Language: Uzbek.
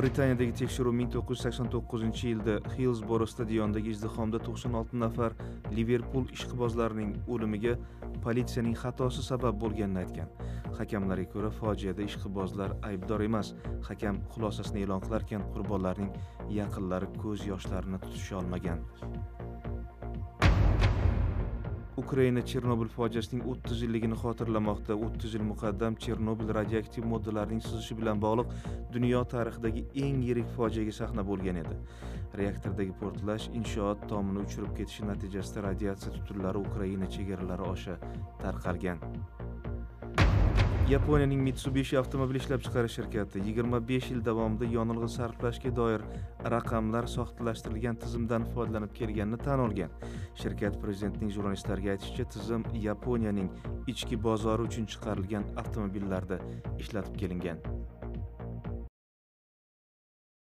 britaniyadagi tekshiruv 1989 yilda hillsboro stadionidagi izdihomda 96 nafar liverpul ishqibozlarining o'limiga politsiyaning xatosi sabab bo'lganini aytgan. Hakamlarga ko'ra fojiada ishqibozlar aybdor emas. Hakam xulosasini e'lon qilarkan qurbonlarning yaqinlari ko'z yoshlarini tutisholmagan ukraina chernobil fojiasining o'ttiz yilligini xotirlamoqda. O'ttiz yil muqaddam chernobil radioaktiv moddalarning sizishi bilan bog'liq dunyo tarixidagi eng yirik fojiaga sahna bo'lgan edi. Reaktordagi portlash inshoot tomini uchirib ketishi natijasida radiatsiya tutunlari ukraina chegaralari osha tarqalgan. Yaponiyaning mitsubishi avtomobil ishlab chiqarish shirkati 25 yil davomida yonilg'i sarflashga doir raqamlar soxtalashtirilgan tizimdan foydalanib kelganini tan olgan. Shirkat prezidentining jurnalistlarga aytishicha tizim yaponiyaning ichki bozori uchun chiqarilgan avtomobillarda ishlatib kelingan.